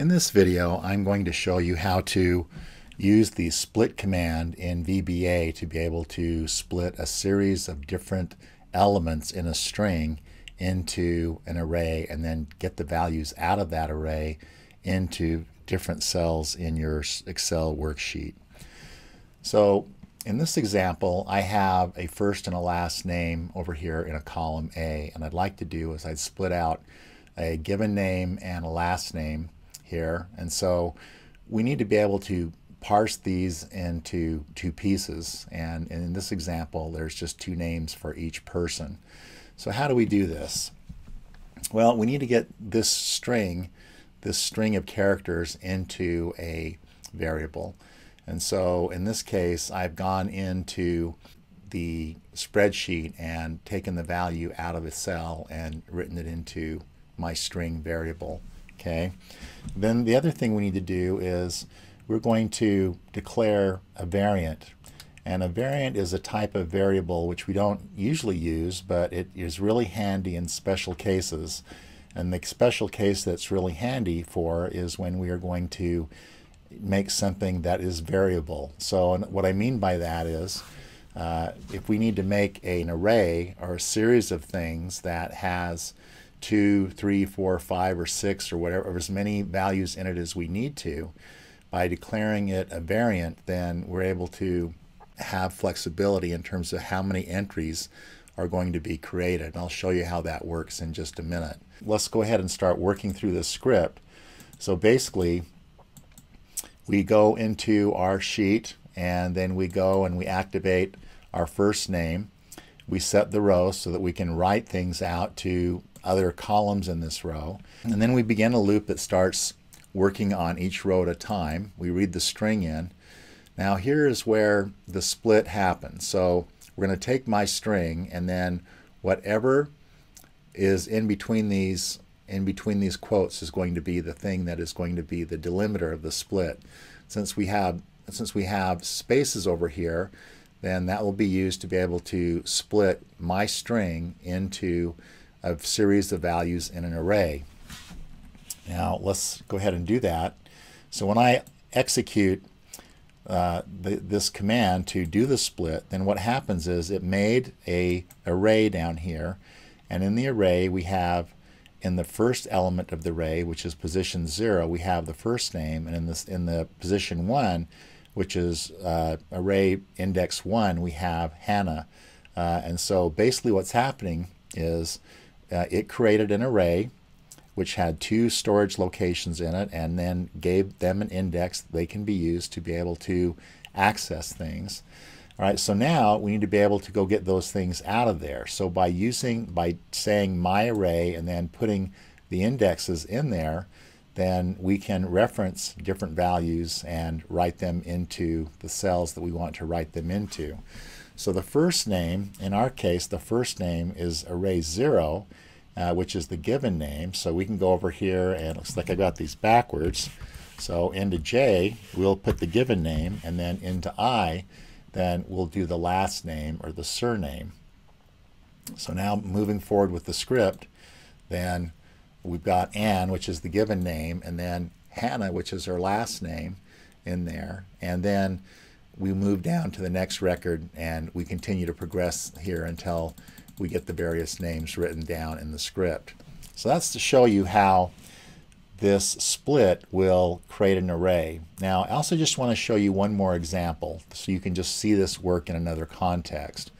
In this video, I'm going to show you how to use the split command in VBA to be able to split a series of different elements in a string into an array and then get the values out of that array into different cells in your Excel worksheet. So in this example, I have a first and a last name over here in a column A, and I'd like to do is I'd split out a given name and a last name here. And so we need to be able to parse these into two pieces. And, in this example, there's just two names for each person. So how do we do this? Well, we need to get this string, this string of characters into a variable. And so in this case, I've gone into the spreadsheet and taken the value out of a cell and written it into my string variable. Okay. Then the other thing we need to do is we're going to declare a variant. And a variant is a type of variable which we don't usually use, but it is really handy in special cases. And the special case that's really handy for is when we are going to make something that is variable. So what I mean by that is uh, if we need to make an array or a series of things that has two, three, four, five, or six, or whatever, or as many values in it as we need to, by declaring it a variant, then we're able to have flexibility in terms of how many entries are going to be created. And I'll show you how that works in just a minute. Let's go ahead and start working through this script. So basically, we go into our sheet and then we go and we activate our first name. We set the row so that we can write things out to other columns in this row. And then we begin a loop that starts working on each row at a time. We read the string in. Now here is where the split happens. So we're going to take my string and then whatever is in between these in between these quotes is going to be the thing that is going to be the delimiter of the split. Since we have since we have spaces over here, then that will be used to be able to split my string into a series of values in an array. Now let's go ahead and do that. So when I execute uh, the, this command to do the split, then what happens is it made a array down here, and in the array we have in the first element of the array, which is position zero, we have the first name, and in this in the position one, which is uh, array index one, we have Hannah. Uh, and so basically what's happening is uh, it created an array which had two storage locations in it and then gave them an index they can be used to be able to access things. All right, so now we need to be able to go get those things out of there. So by using, by saying my array and then putting the indexes in there, then we can reference different values and write them into the cells that we want to write them into. So the first name, in our case, the first name is array 0, uh, which is the given name. So we can go over here and it looks like I got these backwards. So into J, we'll put the given name, and then into I, then we'll do the last name or the surname. So now moving forward with the script, then we've got Anne, which is the given name, and then Hannah, which is her last name in there. And then we move down to the next record and we continue to progress here until we get the various names written down in the script. So that's to show you how this split will create an array. Now I also just want to show you one more example so you can just see this work in another context.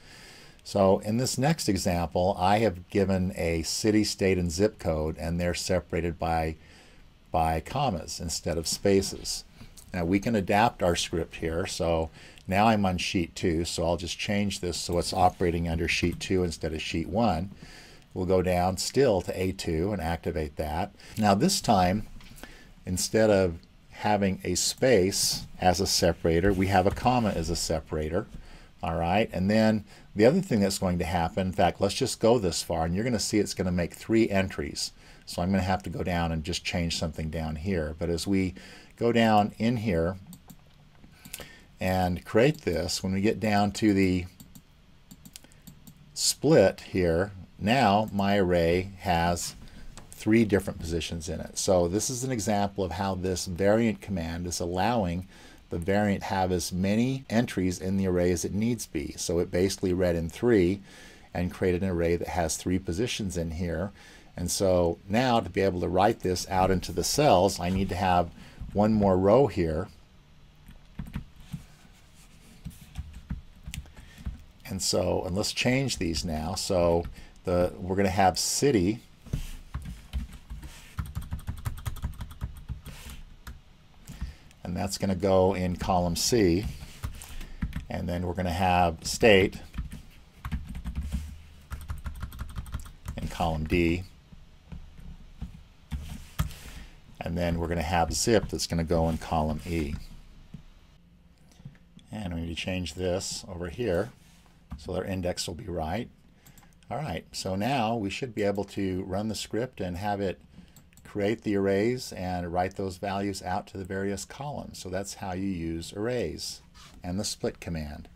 So in this next example I have given a city, state, and zip code and they're separated by, by commas instead of spaces. Now we can adapt our script here. So now I'm on sheet 2, so I'll just change this so it's operating under sheet 2 instead of sheet 1. We'll go down still to A2 and activate that. Now this time, instead of having a space as a separator, we have a comma as a separator. All right, and then the other thing that's going to happen, in fact, let's just go this far, and you're going to see it's going to make three entries. So I'm going to have to go down and just change something down here. But as we go down in here and create this, when we get down to the split here, now my array has three different positions in it. So this is an example of how this variant command is allowing the variant have as many entries in the array as it needs be. So it basically read in three and created an array that has three positions in here. And so now to be able to write this out into the cells, I need to have one more row here. And so, and let's change these now. So the we're going to have city and that's going to go in column C. And then we're going to have state in column D. And then we're going to have zip that's going to go in column E. And we need to change this over here so our index will be right. All right, so now we should be able to run the script and have it create the arrays and write those values out to the various columns. So that's how you use arrays and the split command.